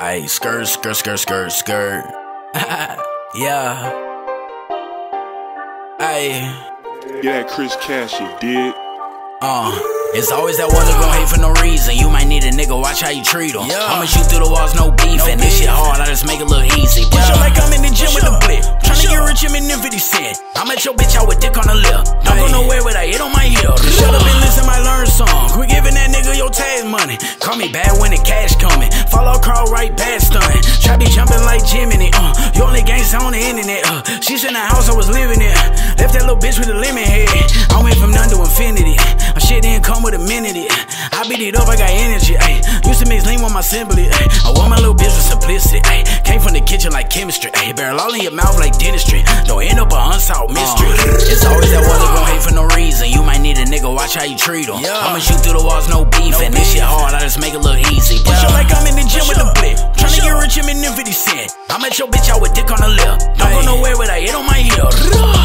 Ay, skirt, skirt, skirt, skirt, skirt. yeah. Ay. Get that Chris Cash, you dig? Uh, it's always that one that gon' hate for no reason. You might need a nigga, watch how you treat him. Yeah. I'ma shoot through the walls, no beef. No and this shit hard, I just make it look easy. Push yeah. like I'm in the gym with the blip. Tryna get rich, I'm in 50 cent. I'm at your bitch out with dick on the lip. Don't go nowhere money. Call me bad when the cash coming. Follow crawl right past stun. Try be jumping like Jiminy. Uh, you only gangsta on the internet. Uh, she's in the house I was living in. Left that little bitch with a lemon head. I went from none to infinity. My shit didn't come with a minute. I beat it up, I got energy. Ay. Used to mix lean with my simply. Ay. I want my little bitch with simplicity. Ay. Came from the kitchen like chemistry. Ay. Barrel all in your mouth like dentistry. Don't end up an unsolved mystery. Uh, it's always that one nigga, watch how you treat him. Yeah. I'ma shoot through the walls, no beef. No and this shit hard, I just make it look easy. Push yeah. like I'm in the gym with a blip. Tryna get rich, I'm in 50 cent. I'm at your bitch out with dick on the lip. Don't go nowhere with a hit on my heel.